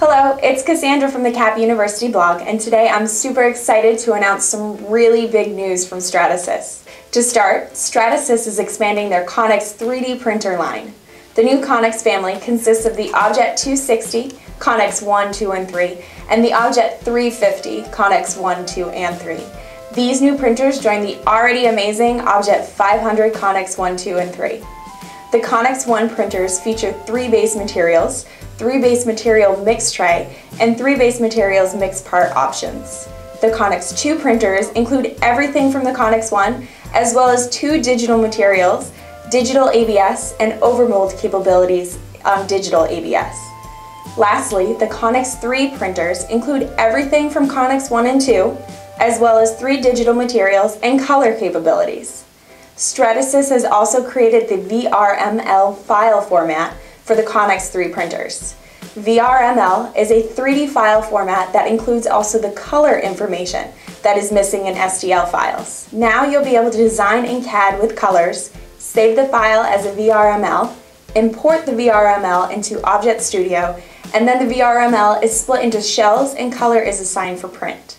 Hello, it's Cassandra from the Cap University blog, and today I'm super excited to announce some really big news from Stratasys. To start, Stratasys is expanding their Connex 3D printer line. The new Connex family consists of the Objet 260, Connex 1, 2, and 3, and the Objet 350, Connex 1, 2, and 3. These new printers join the already amazing Objet 500 Connex 1, 2, and 3. The Connex 1 printers feature three base materials, three base material mix tray, and three base materials mix part options. The Connex 2 printers include everything from the Connex 1, as well as two digital materials, digital ABS and overmold capabilities on digital ABS. Lastly, the Connex 3 printers include everything from Connex 1 and 2, as well as three digital materials and color capabilities. Stratasys has also created the VRML file format for the Connex 3 printers. VRML is a 3D file format that includes also the color information that is missing in STL files. Now you'll be able to design in CAD with colors, save the file as a VRML, import the VRML into Objet Studio, and then the VRML is split into shells and color is assigned for print.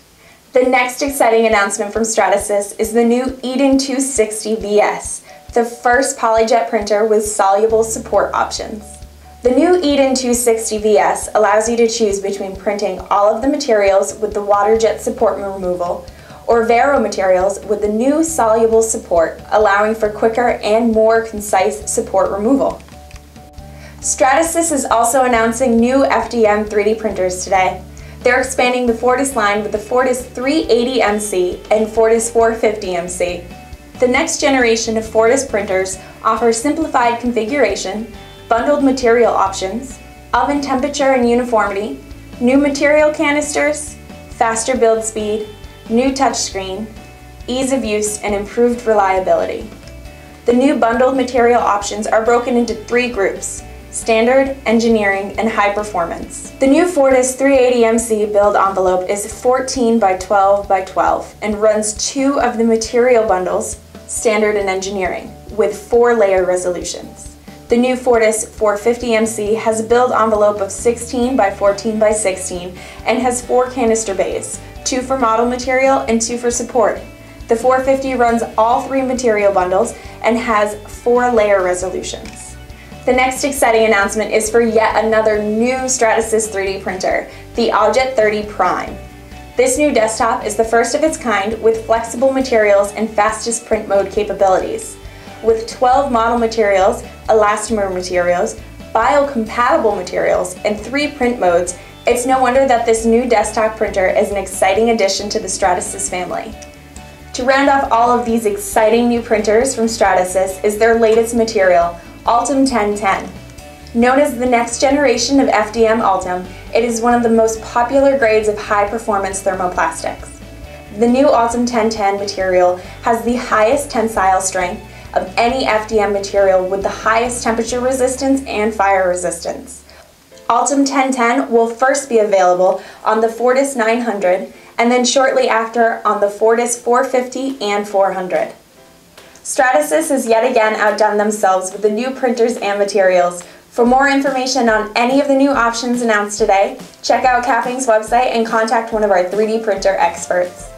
The next exciting announcement from Stratasys is the new Eden 260 VS, the first PolyJet printer with soluble support options. The new Eden 260 VS allows you to choose between printing all of the materials with the WaterJet support removal or Vero materials with the new soluble support, allowing for quicker and more concise support removal. Stratasys is also announcing new FDM 3D printers today. They're expanding the Fortus line with the Fortus 380MC and Fortus 450MC. The next generation of Fortus printers offers simplified configuration, bundled material options, oven temperature and uniformity, new material canisters, faster build speed, new touchscreen, ease of use, and improved reliability. The new bundled material options are broken into three groups, standard, engineering, and high performance. The new Fortus 380MC build envelope is 14 by 12 by 12 and runs two of the material bundles, standard and engineering, with four layer resolutions. The new Fortus 450MC has a build envelope of 16 by 14 by 16 and has four canister bays, two for model material and two for support. The 450 runs all three material bundles and has four layer resolutions. The next exciting announcement is for yet another new Stratasys 3D printer, the Objet 30 Prime. This new desktop is the first of its kind with flexible materials and fastest print mode capabilities. With 12 model materials, elastomer materials, biocompatible materials, and three print modes, it's no wonder that this new desktop printer is an exciting addition to the Stratasys family. To round off all of these exciting new printers from Stratasys is their latest material, Ultem 1010. Known as the next generation of FDM Ultem, it is one of the most popular grades of high-performance thermoplastics. The new Ultem 1010 material has the highest tensile strength of any FDM material with the highest temperature resistance and fire resistance. Ultem 1010 will first be available on the Fortus 900 and then shortly after on the Fortus 450 and 400. Stratasys has yet again outdone themselves with the new printers and materials. For more information on any of the new options announced today, check out CAPINC's website and contact one of our 3D printer experts.